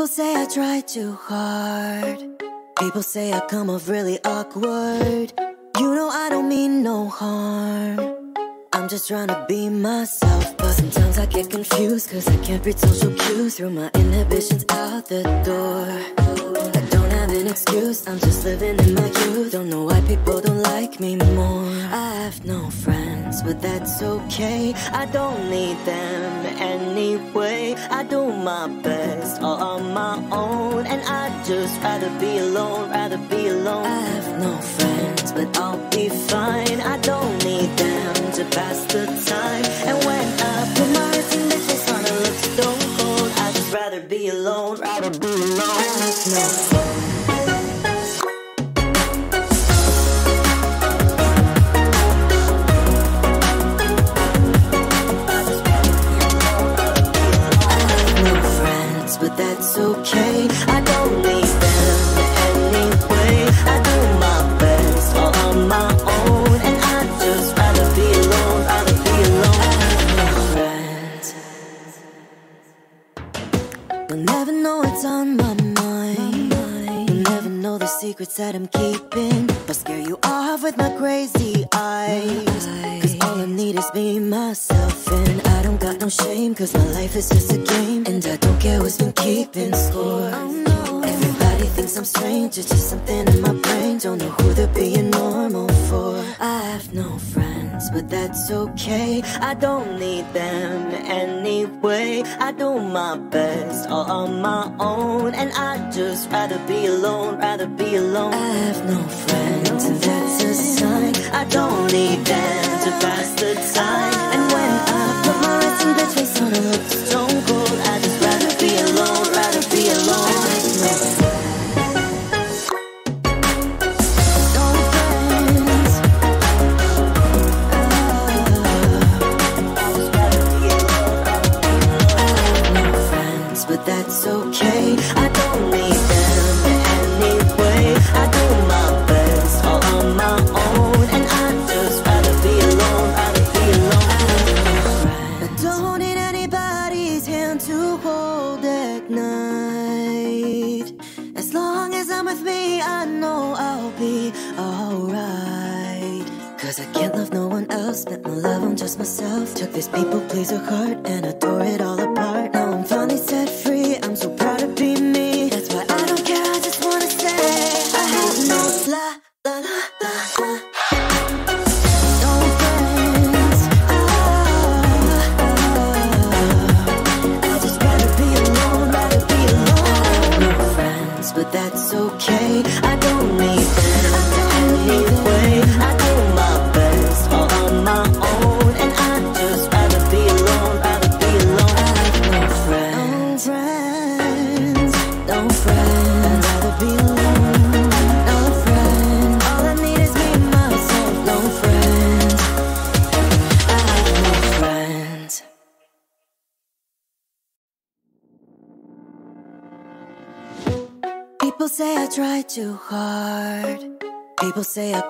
People say I try too hard. People say I come off really awkward. You know I don't mean no harm. I'm just trying to be myself, but sometimes I get confused cause I can't read social cues. Threw my inhibitions out the door. I don't have an excuse, I'm just living in my youth. Don't know why people don't like me more. I have no friends, but that's okay. I don't need them anyway. I do my best all on my own, and I'd just rather be alone, rather be alone. I have no friends, but I'll be fine. I don't need them to pass the time. And when I put my face on, I look stone cold. I'd just rather be alone, rather be alone. I have no friends. Okay. I don't need them anyway. I do my best all on my own, and I'd just rather be alone, rather be alone. I have no friends. You'll never know what's on my mind. You'll never know the secrets that I'm keeping. I'll scare you off with my crazy eyes. Cause all I need is me, myself, and I don't got no shame. Cause my life is just a game. And I don't care who's been keeping score. Oh, Everybody thinks I'm strange, it's just something in my brain. Don't know who they're being normal for. I have no friends, but that's okay. I don't need them anyway. I do my best all on my own, and I'd just rather be alone, rather be alone. I have no friends, and that's a sign. I don't need them to pass the time. And when I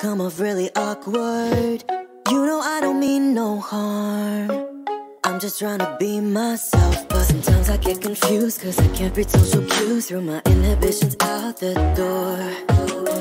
come off really awkward. You know I don't mean no harm. I'm just trying to be myself, but sometimes I get confused cause I can't read social cues. Threw my inhibitions out the door.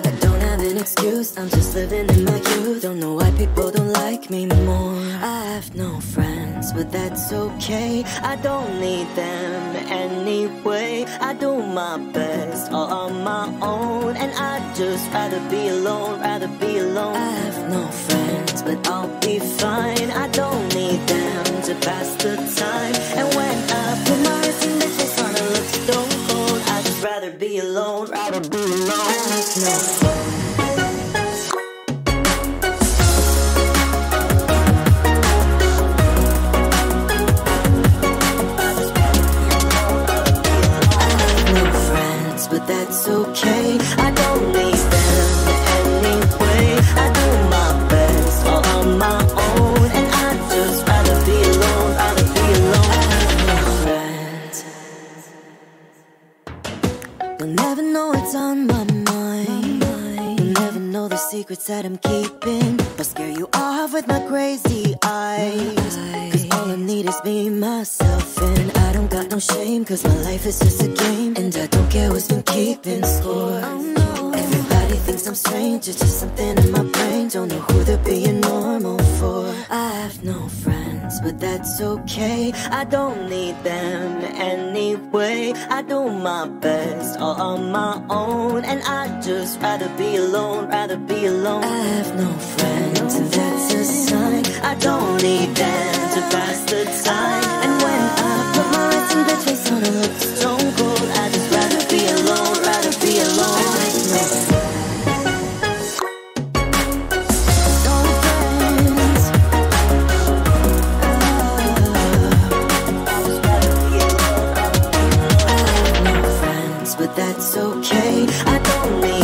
I don't have an excuse, I'm just living in my youth. Don't know why people don't like me more. I have no friends, but that's okay. I don't need them anyway. I do my best all on my own, and I'd just rather be alone, rather be alone. I have no friends, but I'll be fine. I don't need them to pass the time. And when I put my face on, I look stone cold. I'd rather be alone, rather be alone. I have no friends. That's okay. I don't need them anyway. I do my best all on my own, and I'd just rather be alone, rather be alone. I friends. You'll never know what's on my mind. You'll never know the secrets that I'm keeping. I'll scare you off with my crazy eyes. Cause all I need need is me, myself, and I don't got no shame, cause my life is just a game, and I don't care who's been keeping score. Oh, Everybody thinks I'm strange, it's just something in my brain, don't know who they're being normal for. I have no friends, but that's okay, I don't need them anyway. I do my best all on my own, and I just rather be alone, rather be alone. I have no friends, and that's a sign. I don't need them to pass the time. And when I but that's okay. I don't need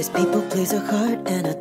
this people pleaser heart and I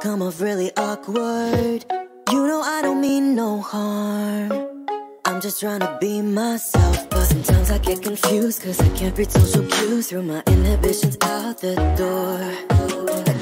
come off really awkward. You know I don't mean no harm. I'm just trying to be myself, but sometimes I get confused cause I can't read social cues. Throw my inhibitions out the door.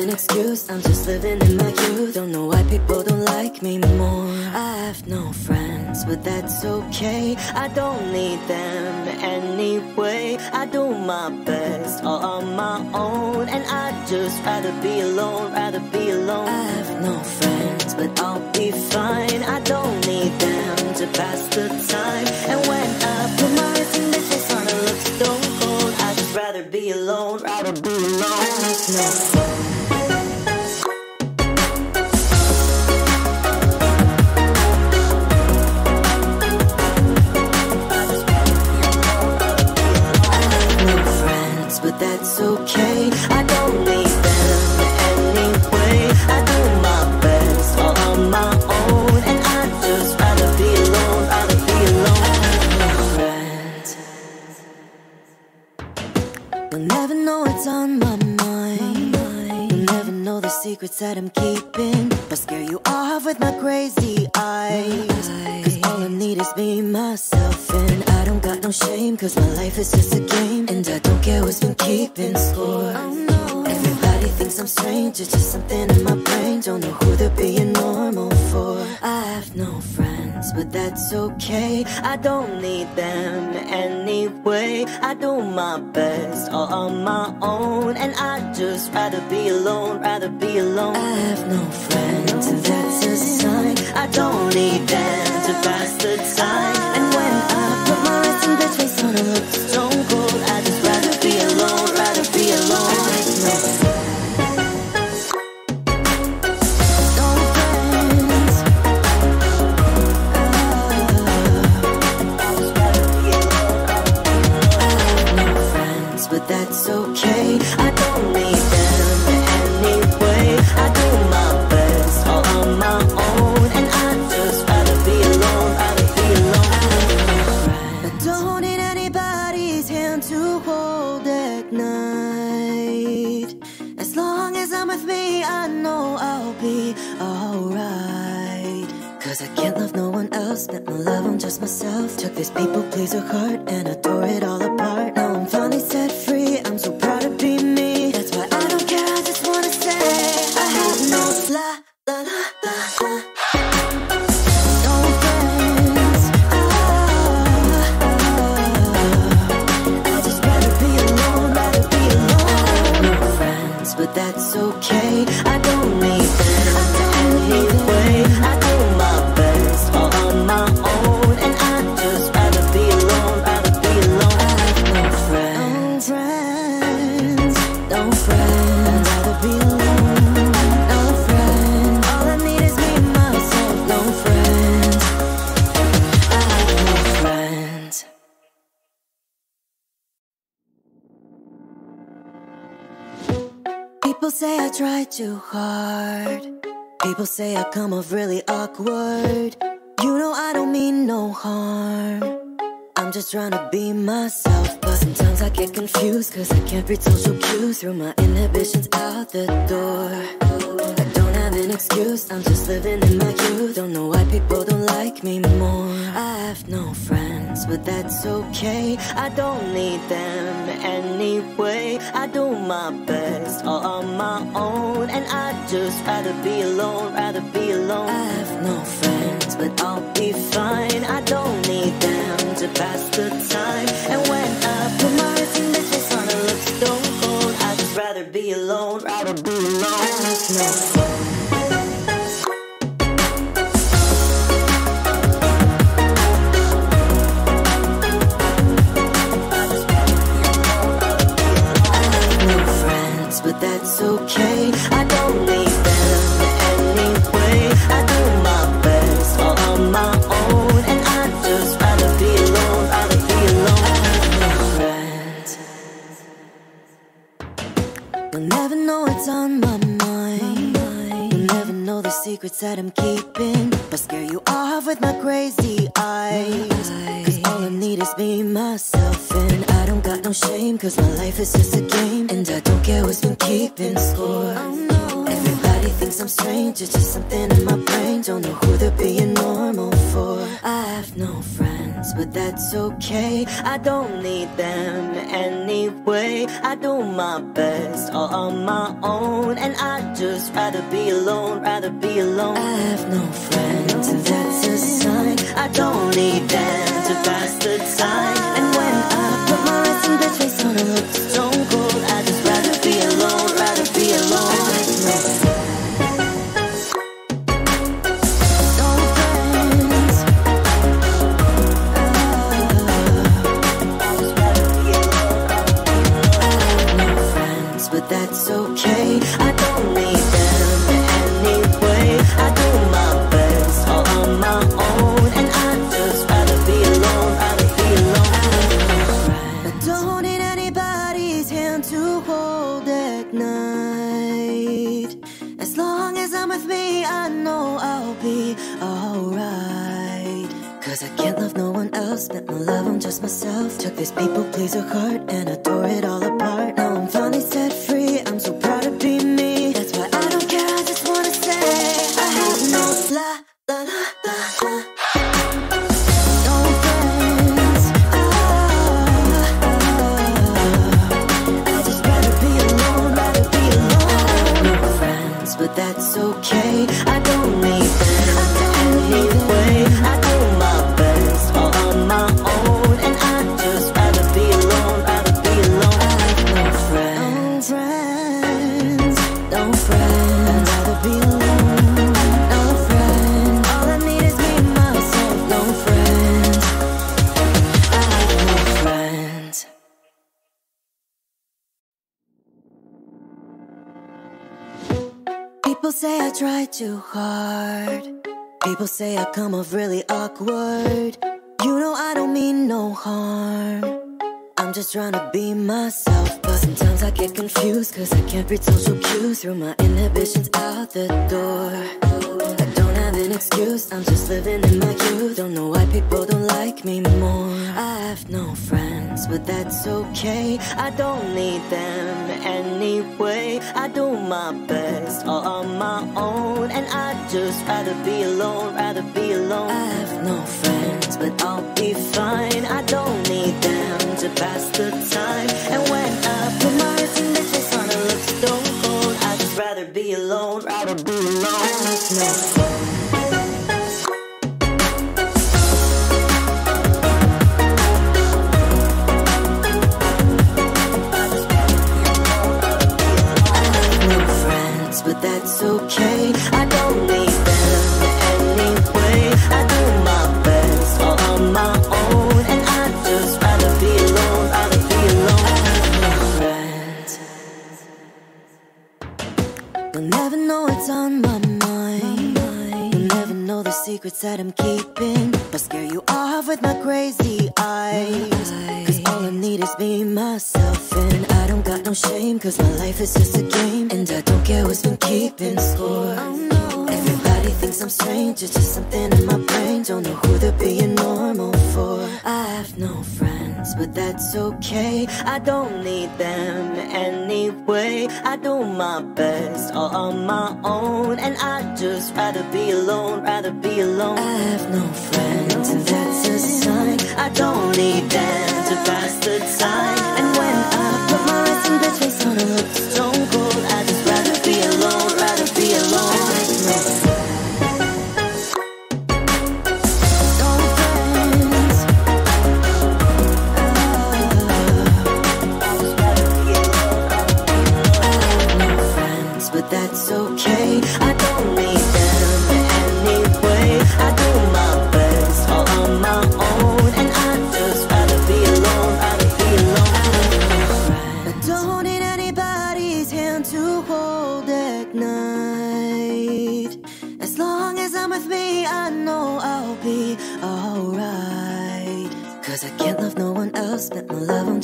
An excuse, I'm just living in my youth. Don't know why people don't like me more. I have no friends, but that's okay. I don't need them anyway. I do my best all on my own, and I'd just rather be alone, rather be alone. I have no friends, but I'll be fine. I don't need them to pass the time. And when I put my face on a look stone cold, I just rather be alone, rather be alone. No I'm keeping. I'll scare you off with my crazy eyes. Cause all I need is me, myself, and I don't got no shame. Cause my life is just a game, and I don't care who's been keeping score. Oh, Everybody thinks I'm strange, it's just something in my brain. Don't know who they're being normal for. I have no friends, but that's okay. I don't need them anyway. I do my best all on my own, and I just rather be alone, rather be alone. I have no friends, and that's a sign. I don't need them to pass the too hard. People say I come off really awkward. You know I don't mean no harm. I'm just trying to be myself, but sometimes I get confused cause I can't read social cues. Threw my inhibitions out the door. An excuse, I'm just living in my youth. Don't know why people don't like me more. I have no friends, but that's okay. I don't need them anyway. I do my best all on my own, and I'd just rather be alone, rather be alone. I have no friends, but I'll be fine. I don't need them to pass the time. And when I put my face on, it looks stone cold. I'd just rather be alone, rather be alone. I have no friends. That's okay. I don't need them anyway. I do my best all on my own, and I'd just rather be alone, rather be alone. I. You'll never know what's on my mind. You'll never know the secrets that I'm keeping. But scare you off with my crazy eyes. Cause all I need is me, myself, and I don't got no shame. Cause my life is just a game. And I don't care what's been keeping score. Oh, Everybody thinks I'm strange, it's just something in my brain. Don't know who they're being normal for. I have no friends, but that's okay. I don't need them anyway. I do my best all on my own, and I'd just rather be alone, rather be alone. I have no friends, and that's a sign. I don't need them to pass the time. And when I put my wrist in bitch face on, looks stone that's okay. I don't need them anyway. I do my best all on my own, and I'd just rather be alone, rather be alone. I. I don't need anybody's hand to hold at night. As long as I'm with me, I know I'll be alright. Cause I can't love no one else, spent my love on just myself. Took this people pleaser heart and I tore it all apart. Now I'm finally set free, okay. Say I try too hard. People say I come off really awkward. You know I don't mean no harm. I'm just trying to be myself, but sometimes I get confused cause I can't read social cues threw my inhibitions out the door. An excuse, I'm just living in my youth. Don't know why people don't like me more. I have no friends, but that's okay. I don't need them anyway. I do my best all on my own, and I'd just rather be alone, rather be alone. I have no friends, but I'll be fine. I don't need them to pass the time. And when I put my face on, it looks stone cold. I'd just rather be alone, rather be alone. No that's okay. I don't need them anyway. I do my best all on my own, and I'd just rather be alone, rather be alone. No friends. You'll never know what's on my secrets that I'm keeping. But scare you off with my crazy eyes. Cause all I need is me, myself, and I don't got no shame, cause my life is just a game. And I don't care who's been keeping score. Oh, Everybody thinks I'm strange, it's just something in my brain. Don't know who they're being normal for. I have no friends, but that's okay. I don't need them anyway. I do my best all on my own, and I'd just rather be alone, rather be alone. I have no friends, and that's a sign. I don't need them to pass the time. And when I put my resting bitch face on and look cold,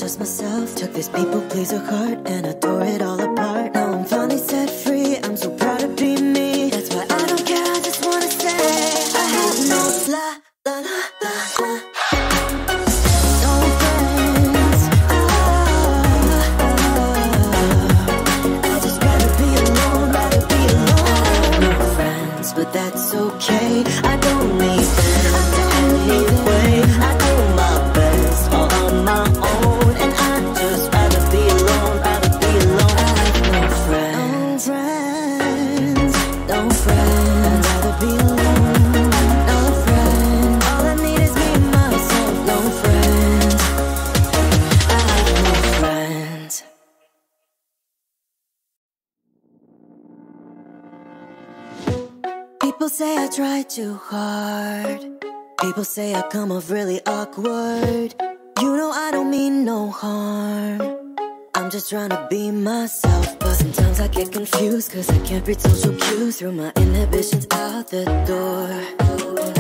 just myself. Took this people pleaser heart and I tore it all say I come off really awkward. You know I don't mean no harm. I'm just trying to be myself, but sometimes I get confused cause I can't read social cues. Threw my inhibitions out the door.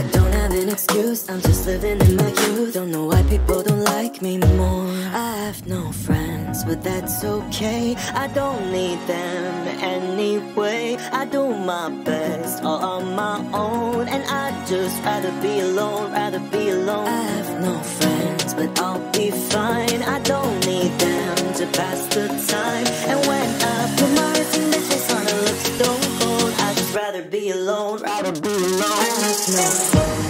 An excuse, I'm just living in my youth. Don't know why people don't like me more. I have no friends, but that's okay. I don't need them anyway. I do my best all on my own, and I'd just rather be alone, rather be alone. I have no friends, but I'll be fine. I don't need them to pass the time. And when I put my face on and look stone cold, I'd just rather be alone, rather be alone. No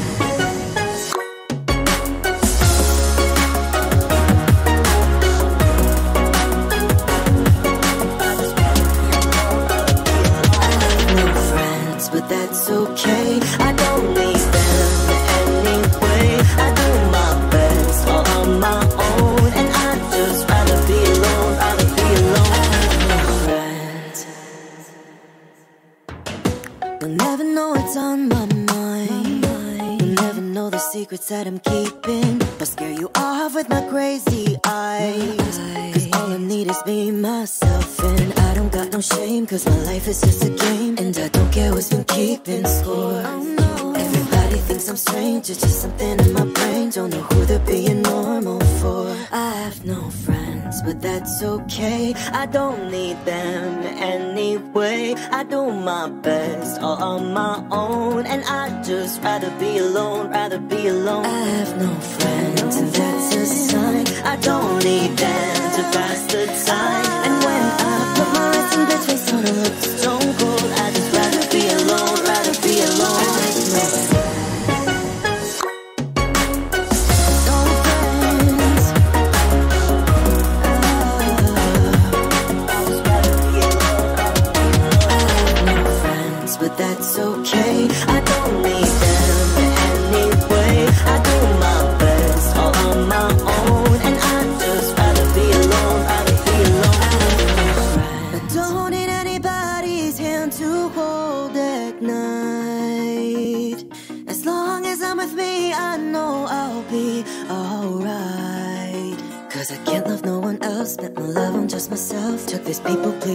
secrets that I'm keeping. I'll scare you off with my crazy eyes. Cause all I need is me, myself, and I don't got no shame. Cause my life is just a game. And I don't care what's been keeping score. Oh, Everybody thinks I'm strange, it's just something in my brain. Don't know who they're being normal for. I have no friends, but that's okay. I don't need them anyway. I do my best all on my own, and I'd just rather be alone, rather be alone. I have no friends, and that's a sign. I don't need them to pass the time. And when I put my resting bitch face on look stone cold, I'd just rather be alone, rather be alone.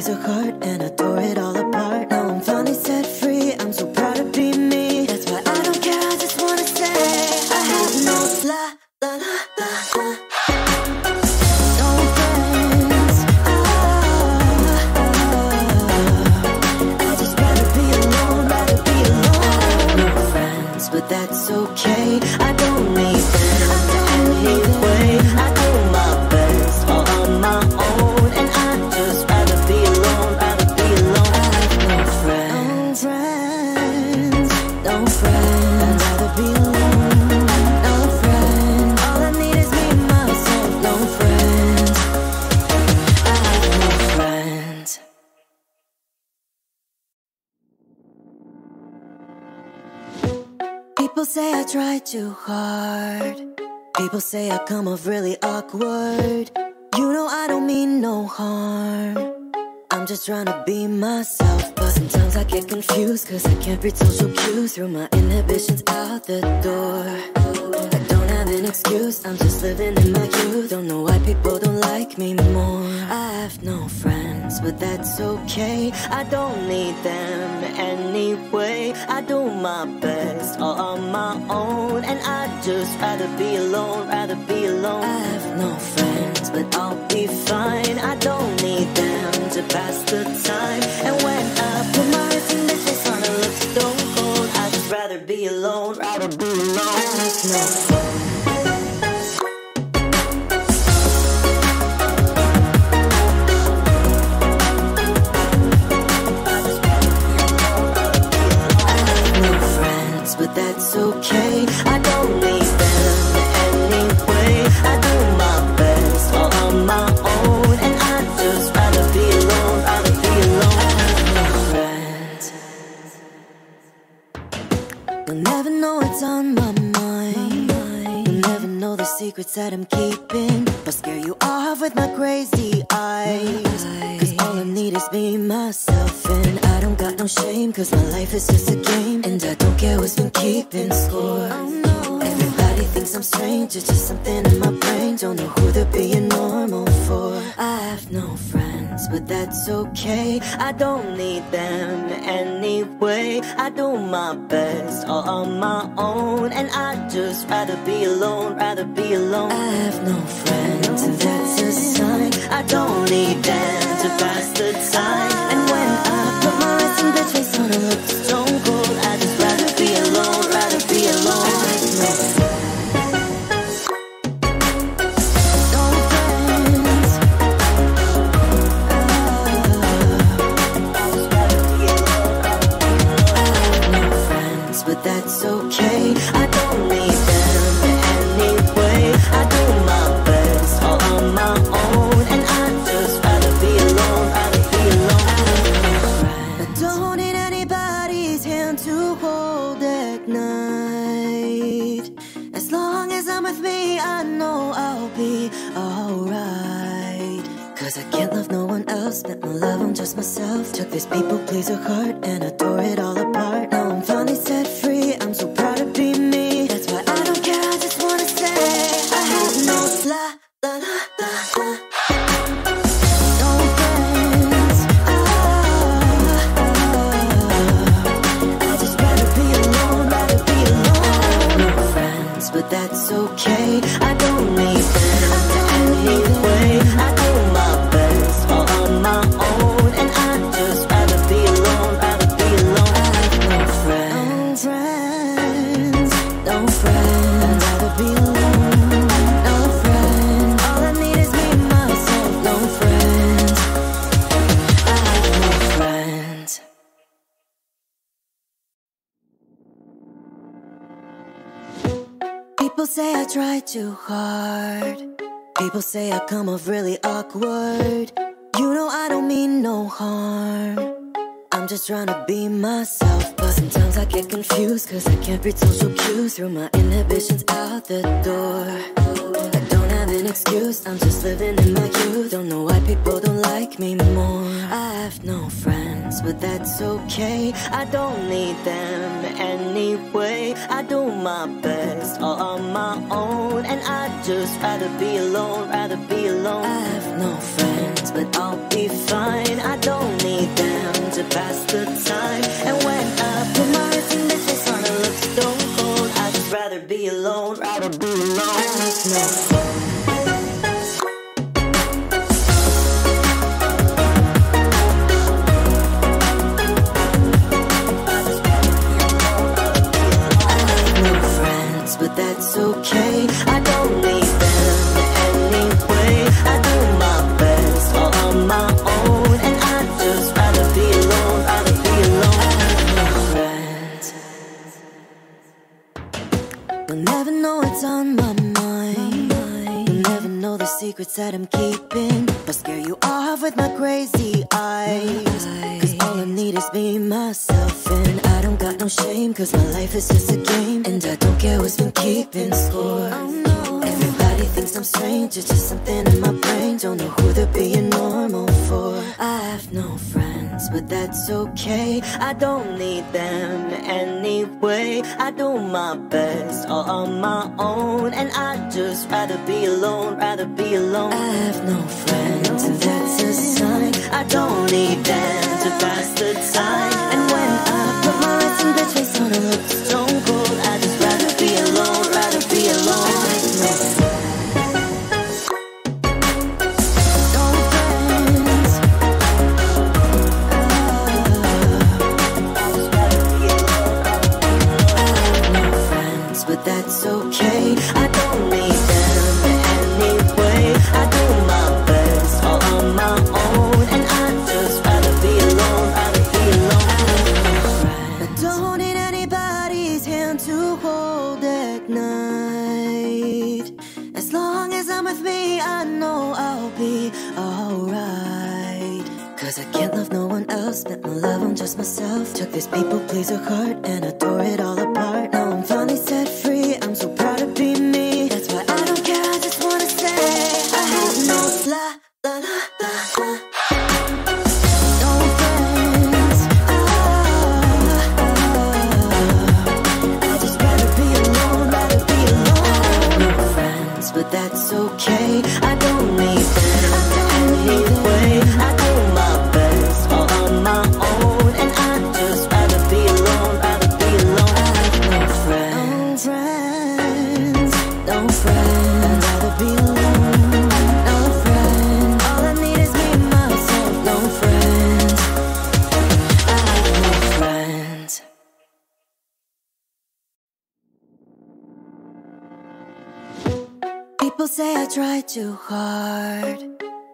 People pleaser heart come off really awkward. You know I don't mean no harm. I'm just trying to be myself, but sometimes I get confused cause I can't read social cues. Threw my inhibitions out the door. An excuse, I'm just living in my youth. Don't know why people don't like me more. I have no friends, but that's okay. I don't need them anyway. I do my best all on my own, and I'd just rather be alone, rather be alone. I have no friends, but I'll be fine. I don't need them to pass the time. I don't need them anyway. I do my best all on my own, and I'd just rather be alone, rather be alone. I have no friends, alright. Cause I can't love no one else, spent my love on just myself. Took this people pleaser heart and I tore it all apart. Say I come off really awkward. You know I don't mean no harm. I'm just trying to be myself, but sometimes I get confused cause I can't read social cues. Threw my inhibitions out the door. An excuse, I'm just living in my youth. Don't know why people don't like me more. I have no friends, but that's okay. I don't need them anyway. I do my best all on my own, and I'd just rather be alone, rather be alone. I have no friends, but I'll be fine. I don't need them to pass the time. And when I put my dishes on and look stone cold, I'd just rather be alone, rather be alone. No okay. I don't need them anyway. I do my best all on my own, and I just rather be alone, rather be alone. Have no friends. You'll never know what's on my mind. You'll never know the secrets that I'm keeping. I'll scare you off with my crazy eyes. Cause all I need is me, myself, and I don't got no shame. Cause my life is just a game. And I don't care who's been keeping score. Everybody thinks I'm strange, it's just something in my brain. Don't know who they're being normal for. I have no friends, but that's okay. I don't need them anyway. I do my best all on my own, and I'd just rather be alone, rather be alone. I have no friends, and that's a sign. I don't need them to pass the time. And when I put my resting bitch face this people pleaser heart and I tore it all apart. Now I'm finally set free, I'm so proud to be me. That's why I don't care, I just wanna say I have no la la la la la. No friends. I just rather be alone, rather be alone. No friends, but that's okay. I don't need them anyway. I too hard.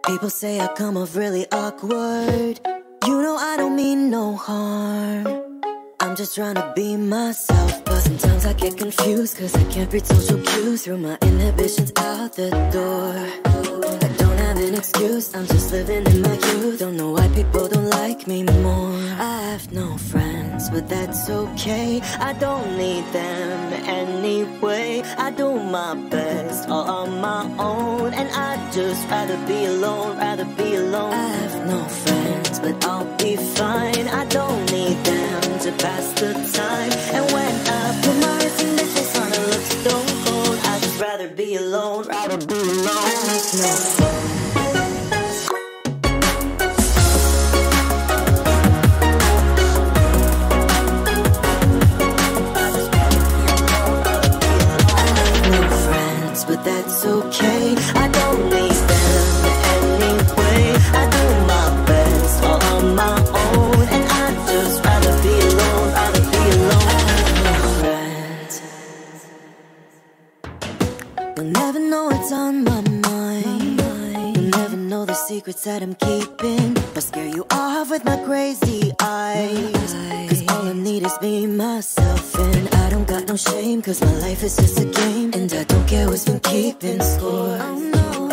People say I come off really awkward. You know I don't mean no harm. I'm just trying to be myself, but sometimes I get confused cause I can't read social cues. Throw my inhibitions out the door. Excuse, I'm just living in my youth. Don't know why people don't like me more. I have no friends, but that's okay. I don't need them anyway. I do my best all on my own, and I'd just rather be alone, rather be alone. I have no friends, but I'll be fine. I don't need them to pass the time. And when I put my wrist in this face on, a looks stone cold. I'd rather be alone, rather be alone. No that's okay. I don't need them anyway. I do my best all on my own, and I just rather be alone, rather be alone. Friends. You'll never know what's on my mind. You'll never know the secrets that I'm keeping. I'll scare you off with my crazy eyes. Cause all I need is me, myself, and I don't got no shame. Cause my life is just a game. And I don't care what's been keeping score.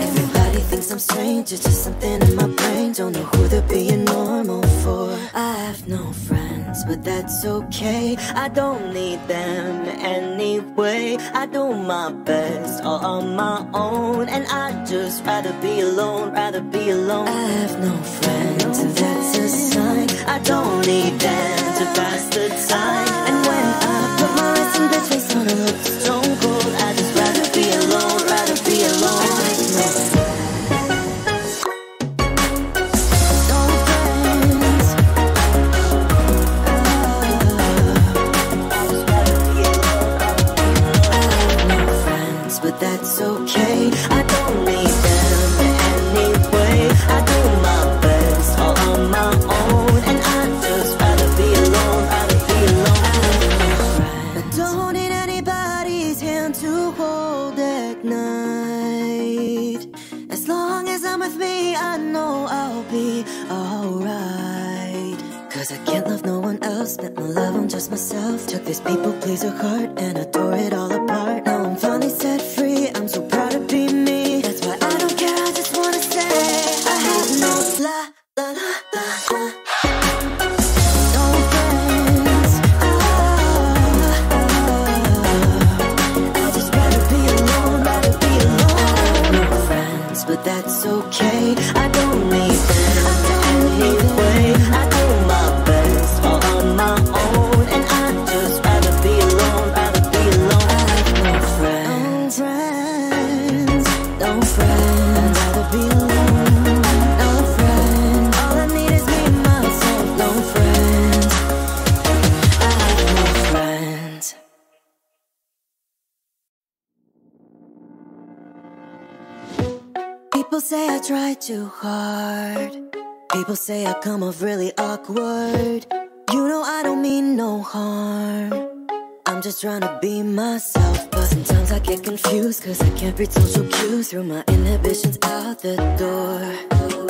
Everybody thinks I'm strange, it's just something in my brain. Don't know who they're being normal for. I have no friends, but that's okay. I don't need them anyway. I do my best all on my own, and I'd just rather be alone, rather be alone. I have no friends, and that's a sign. I don't need them to pass the time. And when I put my resting bitch face on and look stone people pleaser heart and I tore it all People say I try too hard. People say I come off really awkward. You know I don't mean no harm. I'm just trying to be myself, but sometimes I get confused cause I can't read social cues. Threw my inhibitions out the door.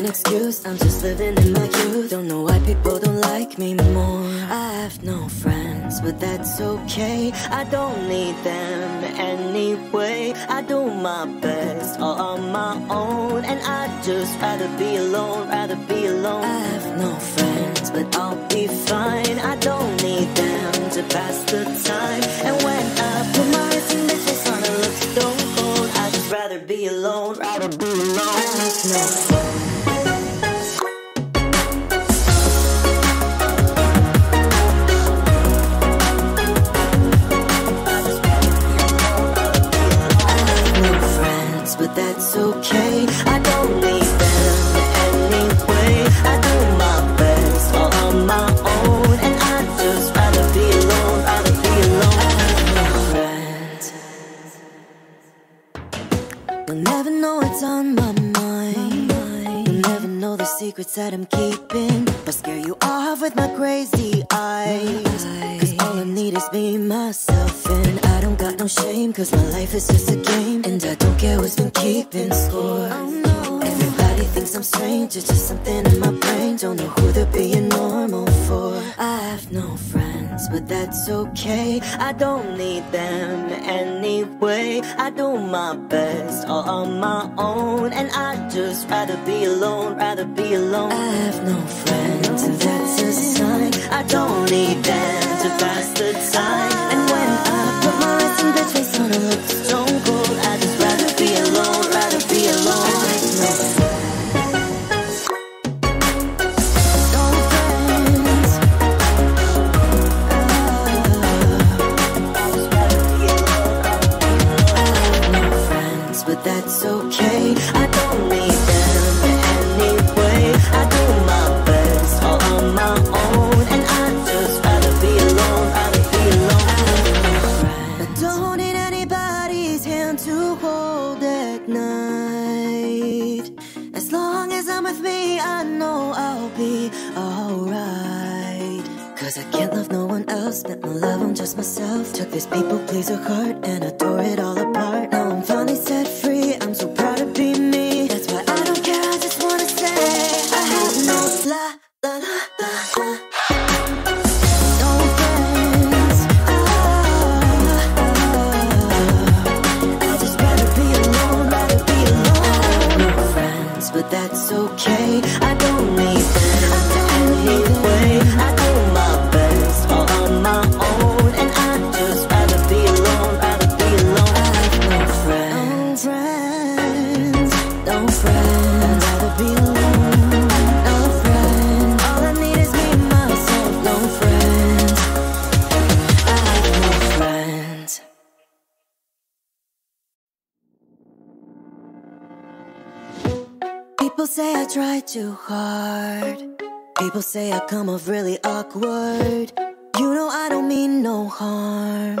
An excuse, I'm just living in my youth. Don't know why people don't like me more. I have no friends, but that's okay. I don't need them anyway. I do my best all on my own, and I'd just rather be alone, rather be alone. I have no friends, but I'll be fine. I don't need them to pass the time. And when I put my face on, it looks stone cold. I'd just rather be alone, rather be alone. No secrets that I'm keeping. I scare you off with my crazy eyes. Cause all I need is me, myself, and I don't got no shame. Cause my life is just a game. And I don't care who's been keeping score. Oh, Everybody thinks I'm strange, it's just something in my brain. Don't know who they're being normal for. I have no friends, but that's okay. I don't need them anyway. I do my best all on my own, and I'd just rather be alone, rather be alone. I have no friends, and that's a sign. I don't need them to pass the time. And when I come off really awkward. You know I don't mean no harm.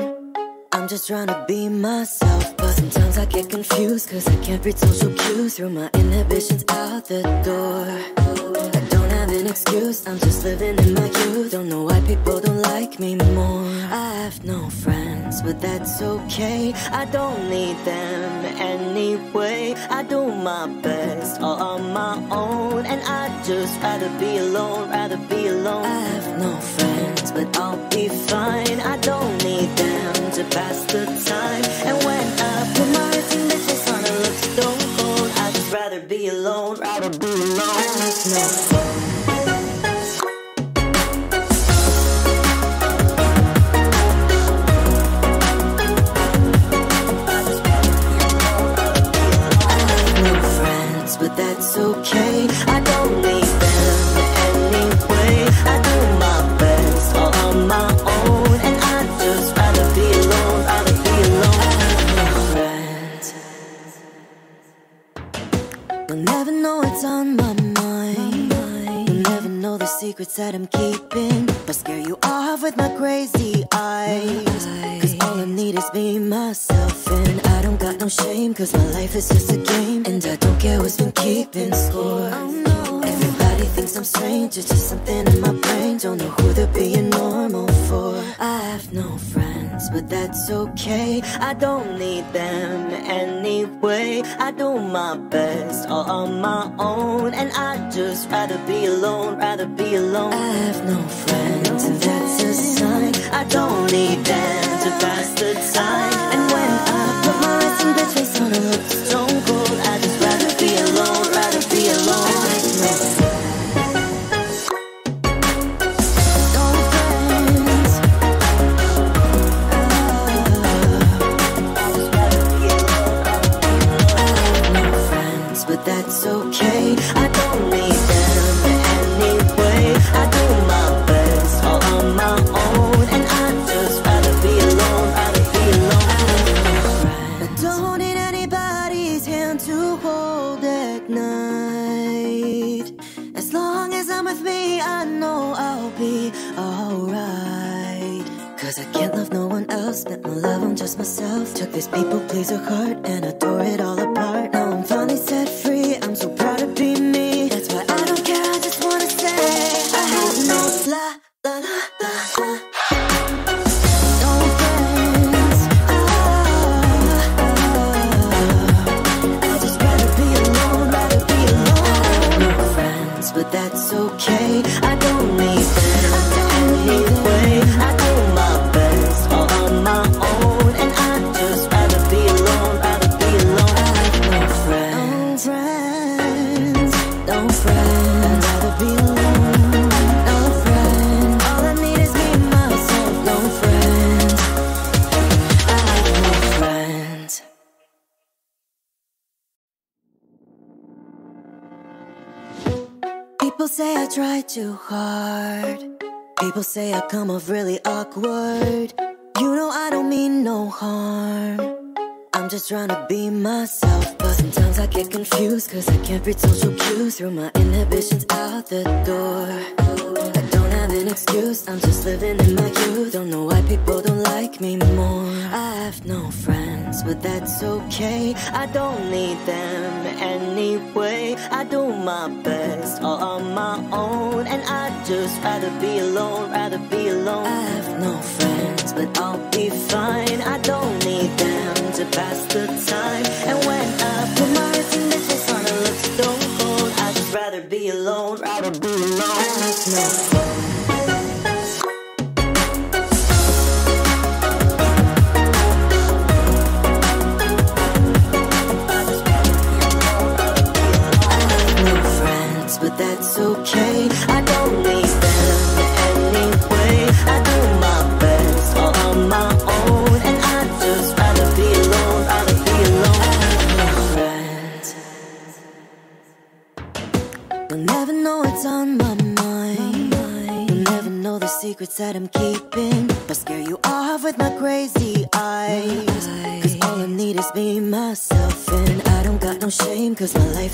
I'm just trying to be myself, but sometimes I get confused cause I can't read social cues. Threw my inhibitions out the door. I don't have an excuse, I'm just living in my youth. Don't know why people don't like me more. I have no friends, but that's okay. I don't need them anyway. I do my best all on my own, and I'd just rather be alone, rather be alone. I have no friends, but I'll be fine. I don't need them to pass the time, and when I put my resting on, it looks stone cold. I'd rather be alone, rather be alone. I have no friends. Secrets that I'm keeping. I'll scare you off with my crazy eyes. Cause all I need is me, myself, and I don't got no shame. Cause my life is just a game, and I don't care what's been keeping score. Oh, Everybody thinks I'm strange, it's just something in my brain. Don't know who they're being normal for. I have no but that's okay. I don't need them anyway. I do my best all on my own, and I'd just rather be alone, rather be alone. I have no friends, and that's a sign. I don't need them to pass the time. And when I put my resting bitch face on a look stone cold, that's okay. I don't need them anyway. I do my best all on my own, and I'd just rather be alone, rather be alone. I don't need anybody's hand to hold at night. As long as I'm with me, I know I'll be alright. Cause I can't love no one else, spent my love on just myself. Took this people pleaser heart and I tore it all apart. People say I come off really awkward. You know I don't mean no harm. I'm just trying to be myself, but sometimes I get confused cause I can't read social cues. Throw my inhibitions out the door. Excuse, I'm just living in my youth. Don't know why people don't like me more. I have no friends, but that's okay. I don't need them anyway. I do my best all on my own, and I'd just rather be alone, rather be alone. I have no friends, but I'll be fine. I don't need them to pass the time. And when I put my bitches on, it looks stone cold. I'd rather be alone, rather be alone. I have no friends.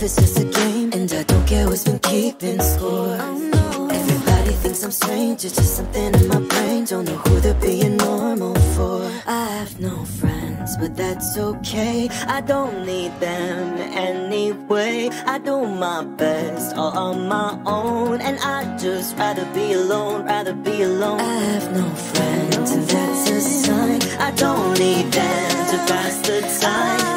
Cause my life is just a game, and I don't care who's been keeping score. Oh, Everybody thinks I'm strange, it's just something in my brain. Don't know who they're being normal for. I have no friends. friends, but that's okay. I don't need them anyway. I do my best all on my own, and I'd just rather be alone, rather be alone. I have no friends, and that's a sign. I don't need them to pass the time.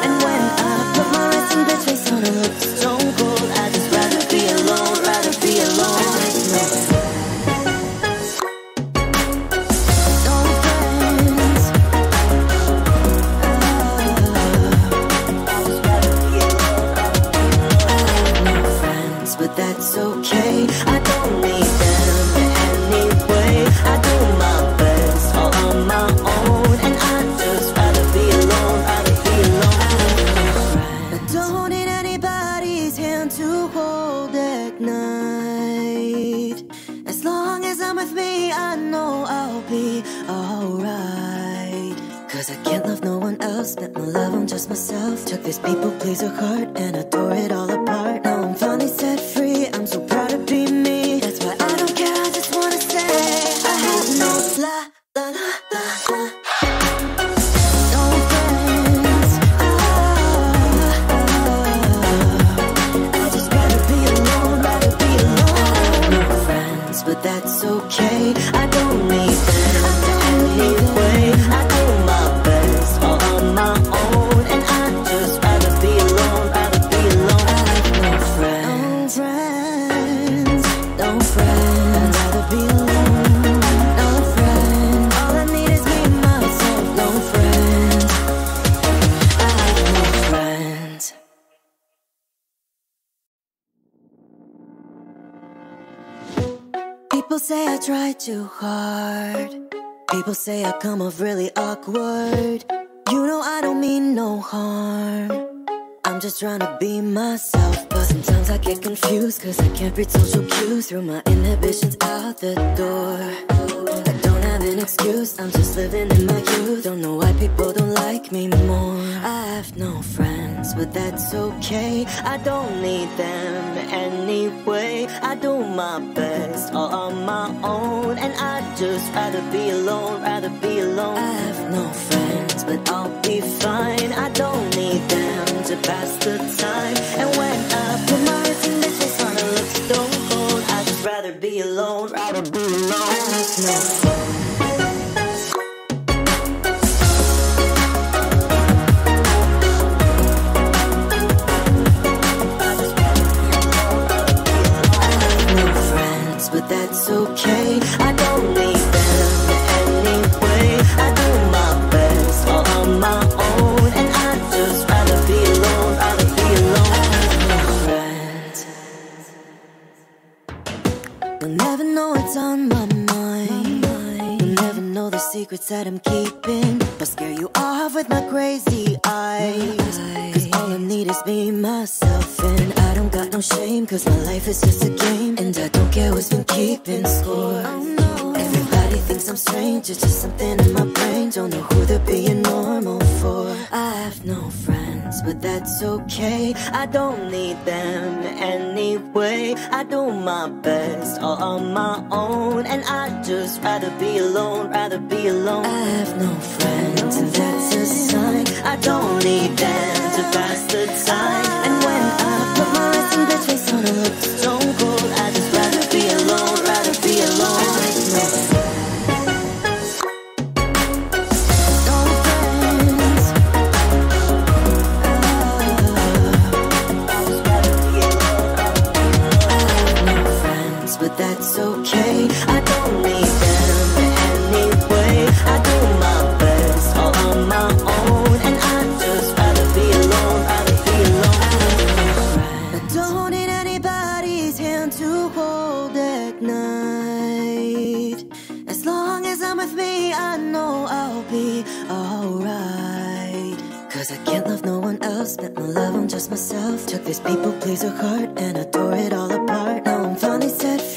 Hard. People say I come off really awkward. You know I don't mean no harm. I'm just trying to be myself, but sometimes I get confused cause I can't read social cues. Throw my inhibitions out the door. Excuse, I'm just living in my youth. Don't know why people don't like me more. I have no friends, but that's okay. I don't need them anyway. I do my best all on my own, and I'd just rather be alone, rather be alone. I have no friends, but I'll be fine. I don't need them to pass the time. And when I put my hands in this on a look stone cold, I'd rather be alone, rather be alone. I have no friends. That's okay. I don't need never the secrets that I'm keeping. I'll scare you off with my crazy eyes. Cause all I need is me, myself, and I don't got no shame. Cause my life is just a game, and I don't care what's been keeping score. Oh, Everybody thinks I'm strange, it's just something in my brain. Don't know who they're being normal for. I have no friends, but that's okay. I don't need them anyway. I do my best all on my own, and I'd just rather be alone, rather be alone. I have no friends, and that's a sign. I don't need them to pass the time. And when I put my resting bitch face on a look stone myself. Took this people pleaser heart and I tore it all apart. Now I'm finally set free,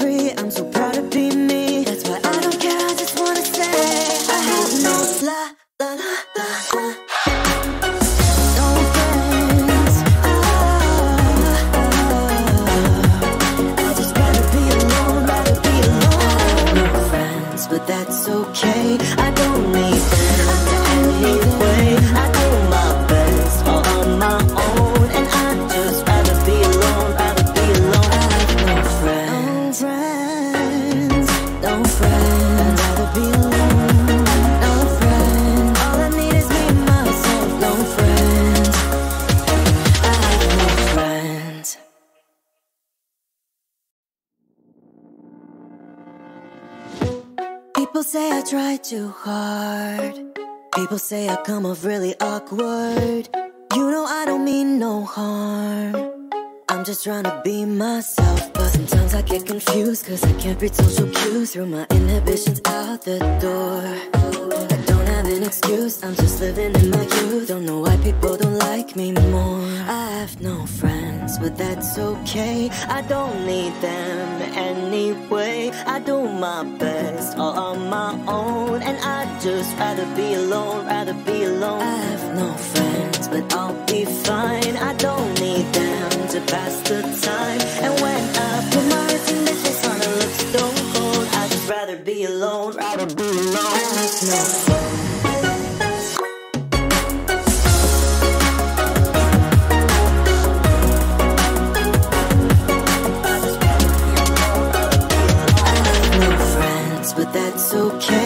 say I try too hard. People say I come off really awkward. You know I don't mean no harm. I'm just trying to be myself, but sometimes I get confused cause I can't read social cues. Throw my inhibitions out the door. An excuse, I'm just living in my youth. Don't know why people don't like me more. I have no friends, but that's okay. I don't need them anyway. I do my best all on my own, and I'd just rather be alone, rather be alone. I have no friends, but I'll be fine. I don't need them to pass the time. And when I put my heart in this face on, it looks stone cold. I'd rather be alone, rather be alone. I have no friends. That's okay.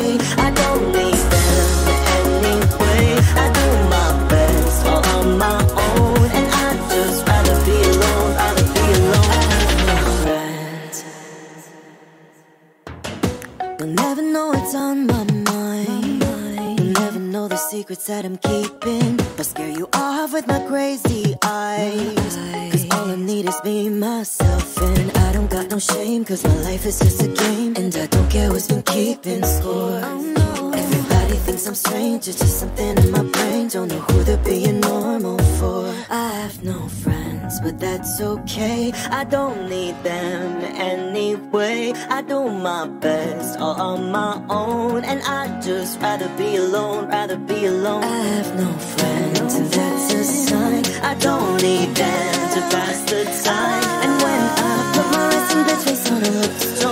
Secrets that I'm keeping. I'll scare you off with my crazy eyes. Cause all I need is me, myself, and I don't got no shame. Cause my life is just a game. And I don't care who's been keeping score. Oh, Everybody thinks I'm strange, it's just something in my brain. Don't know who they're being normal for. I have no friends, but that's okay. I don't need them anyway. I do my best all on my own, and I'd just rather be alone, rather be alone. I have no friends, and that's a sign. I don't need them to pass the time. And when I put my resting bitch face on, it looks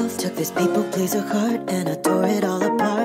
myself. Took this people pleaser heart and I tore it all apart.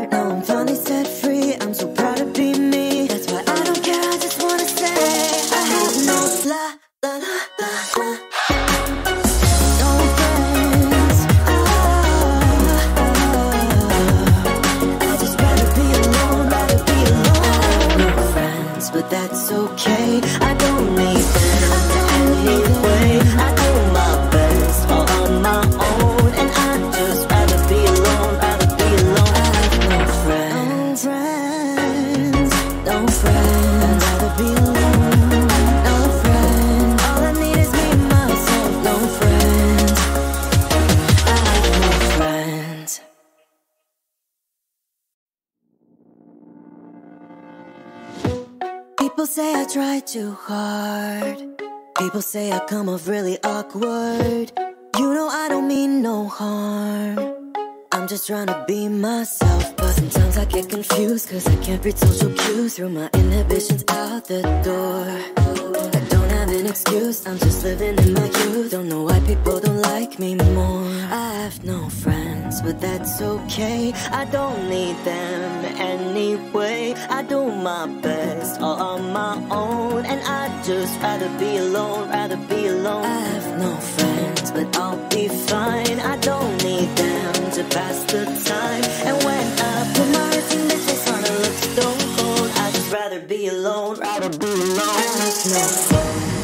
Come off really awkward. You know I don't mean no harm. I'm just trying to be myself, but sometimes I get confused cause I can't read social cues. Throw my inhibitions out the door. I don't have an excuse, I'm just living in my youth. Don't know why people don't like me more. I have no friends, but that's okay. I don't need them anyway. I do my best all on my own, and I'd just rather be alone, rather be alone. I have no friends, but I'll be fine. I don't need them to pass the time. And when I put my heart in this face on, it looks stone cold. I'd just rather be alone, rather be alone. I have no friends.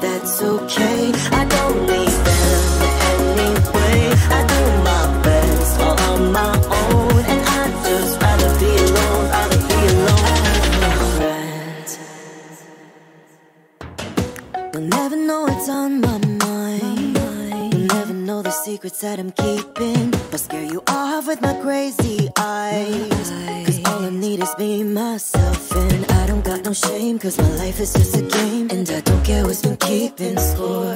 that's okay. I don't need them anyway. I do my best all on my own And I just rather be alone, rather be alone. Friends You'll never know what's on my mind. You'll never know the secrets that I'm keeping. But scare you off with my crazy eyes. Cause all I need is me, myself, and I don't got no shame. Cause my life is just a game. And I don't care what's been keeping score.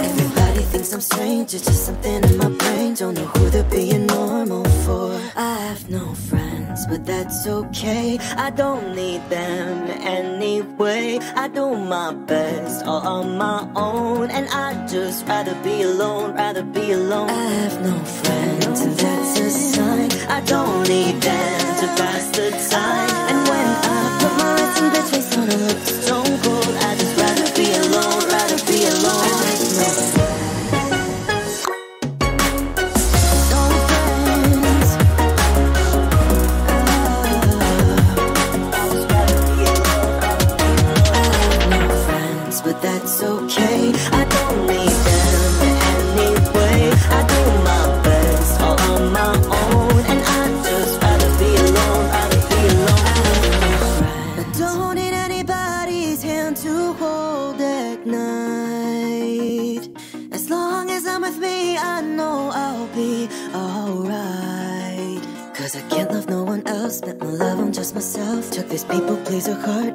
Everybody thinks I'm strange, it's just something in my brain. Don't know who they're being normal for. I have no friends, but that's okay. I don't need them anyway. I do my best all on my own, and I'd just rather be alone, rather be alone. I have no friends, and that's a sign. I don't need them to pass the time. And when I put my resting bitch face on, I look stone cold. I just rather be alone, rather be alone. Pleaser heart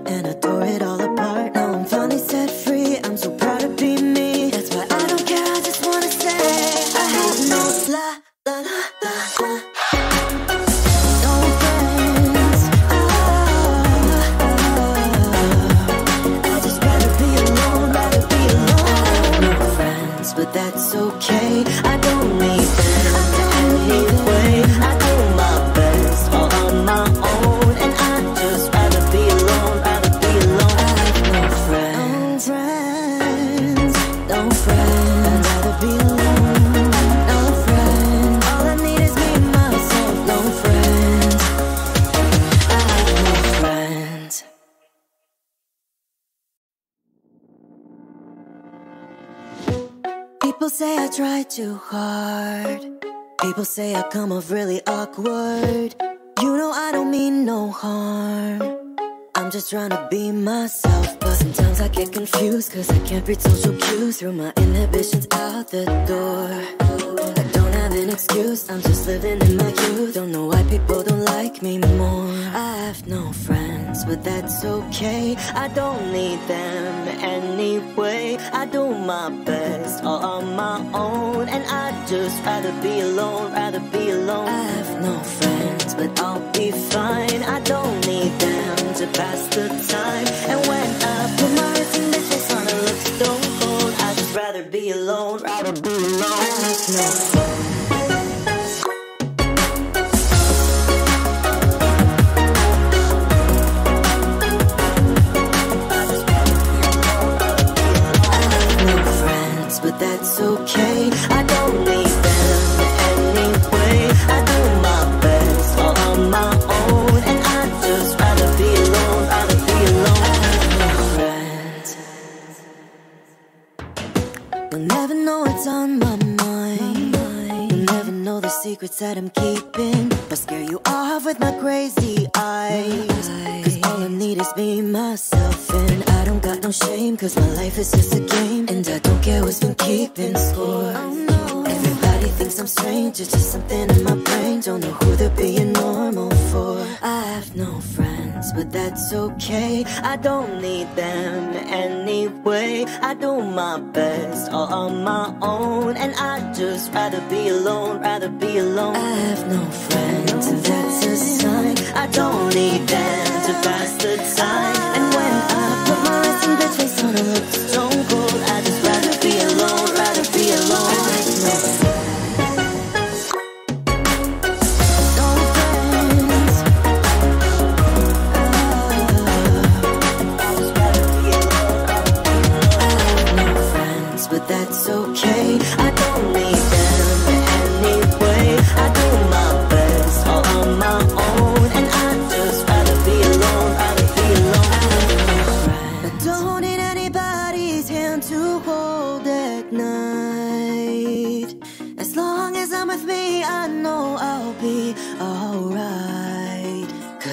confused cause I can't read social cues. Throw my inhibitions out the door. I don't have an excuse, I'm just living in my youth. Don't know why people don't like me more. I have no friends, but that's okay. I don't need them anyway. I do my best all on my own, and I'd just rather be alone, rather be alone. I have no friends, but I'll be fine. I don't need them to pass the time. Okay. I don't need them anyway. I do my best all on my own, and I'd just rather be alone, rather be alone. I have no friends, and that's a sign. I don't need them to pass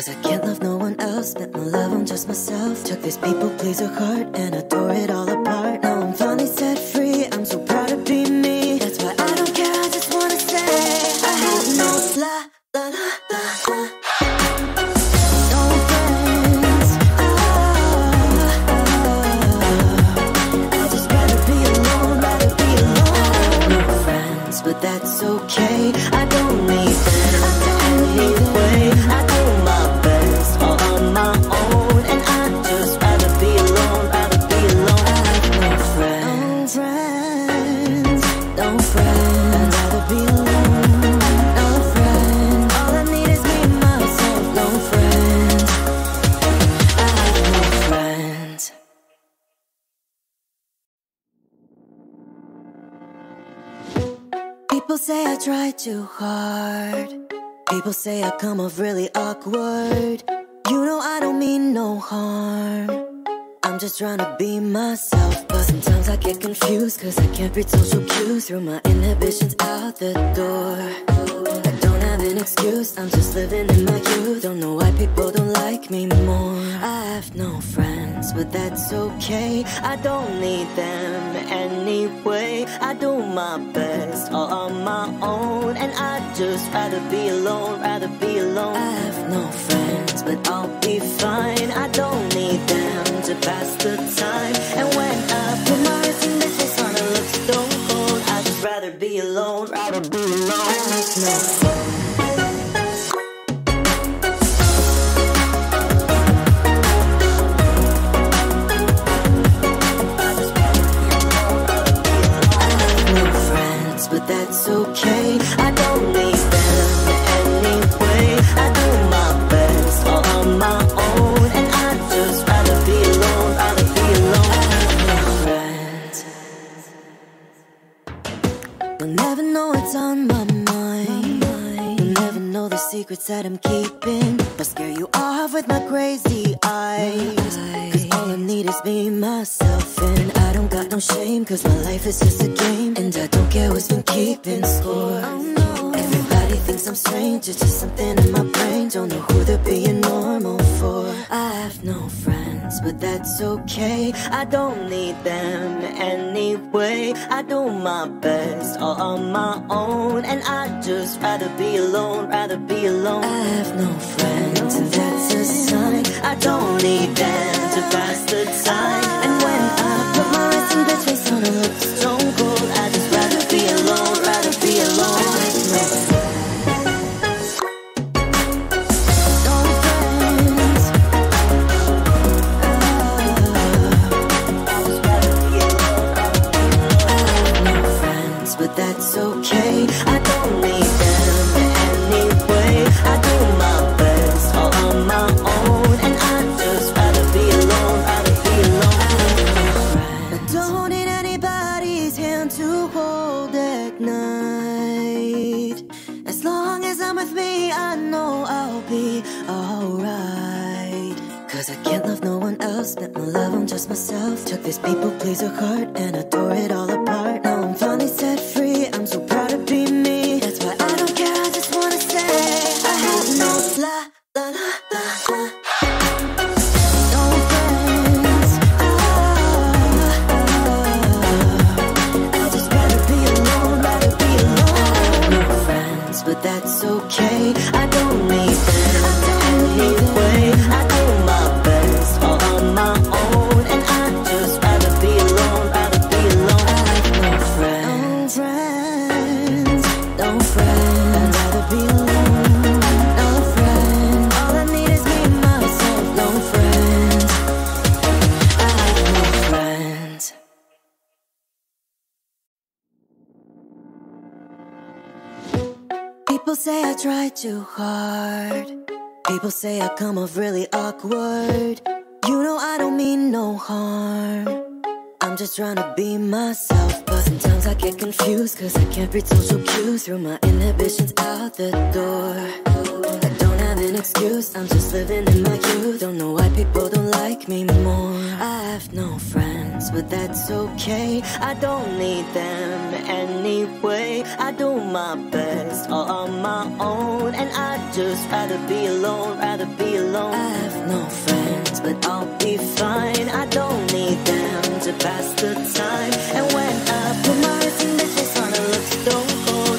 Cause I can't love no one else, spent my love on just myself. Took this people pleaser heart and I tore it all apart. Say I come off really awkward. You know I don't mean no harm. I'm just trying to be myself, but sometimes I get confused cause I can't read social cues threw my inhibitions out the door. I an excuse, I'm just living in my youth. Don't know why people don't like me more. I have no friends, but that's okay. I don't need them anyway. I do my best all on my own, and I'd just rather be alone, rather be alone. I have no friends, but I'll be fine. I don't need them to pass the time. And when I put my wrist in this face on, it looks stone cold. I'd just rather be alone, rather be alone. I have no friends. That's okay. I don't need them anyway. I do my best all on my own, and I'd just rather be alone, rather be alone. You'll never know what's on my mind. You'll never know the secrets that I'm keeping. I'll scare you off with my crazy eyes. Cause all I need is me, myself, and I no shame. Cause my life is just a game, and I don't care who's been keeping score. Oh, Everybody thinks I'm strange, it's just something in my brain. Don't know who they're being normal for. I have no friends, but that's okay. I don't need them anyway. I do my best all on my own, and I'd just rather be alone, rather be alone. I have no friends, and that's. I don't need them to pass the time. And when I put my wrist in bitch face on, it look stone cold. I just rather be alone, rather be alone. But that's okay. I don't need my love on just myself. Took this people pleaser heart and I tore it all apart. Now I'm finally set free, I'm so proud to be me. That's why I don't care, I just wanna say I have no la la la la la. No friends. Ah, I just rather be alone, rather be alone. No friends, but that's okay. I don't need them too hard. People say I come off really awkward. You know I don't mean no harm. I'm just trying to be myself, but sometimes I get confused cause I can't read social cues threw my inhibitions out the door. Excuse, I'm just living in my youth. Don't know why people don't like me more. I have no friends, but that's okay. I don't need them anyway. I do my best all on my own, and I'd just rather be alone, rather be alone. I have no friends, but I'll be fine. I don't need them to pass the time. And when I put my in.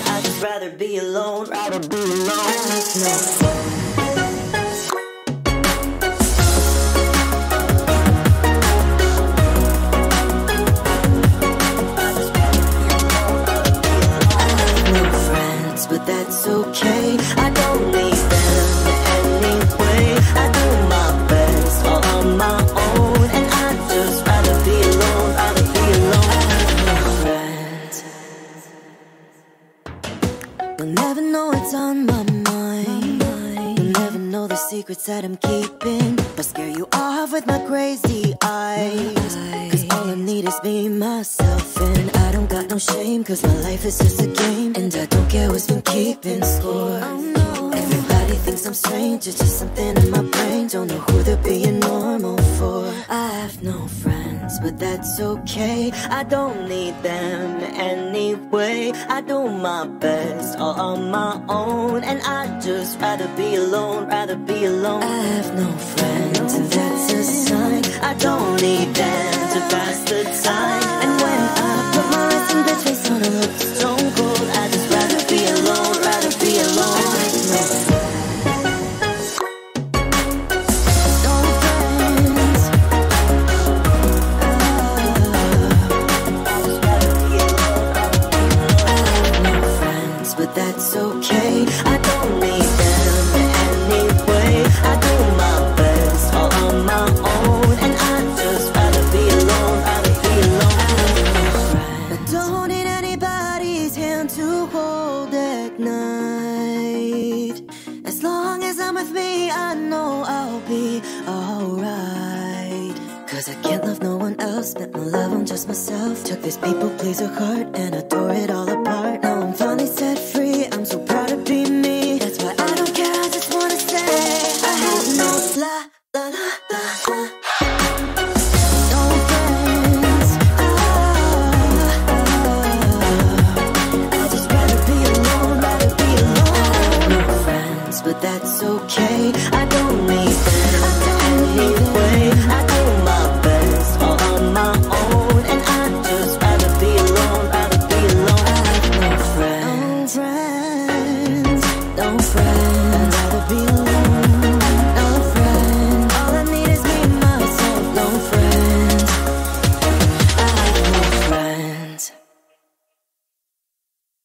I'd just rather be alone, rather be alone. I no that's okay. I don't need secrets that I'm keeping. But scare you off with my crazy eyes. Cause all I need is me, myself, and I don't got no shame. Cause my life is just a game. And I don't care who's been keeping score. Oh, Strange, it's just something in my brain. Don't know who they're being normal for. I have no friends, but that's okay. I don't need them anyway. I do my best all on my own, and I'd just rather be alone, rather be alone. I have no friends, and that's a sign. I don't need them to pass the time. And when I put my resting bitch face on and look stone cold, that's okay. I don't need them anyway. I do my best all on my own, and I'd just rather be alone, be alone. I. I don't need anybody's hand to hold at night. As long as I'm with me, I know I'll be alright. Cause I can't love no one else, spent my love on just myself. Took this people pleaser heart and I tore it all apart. Now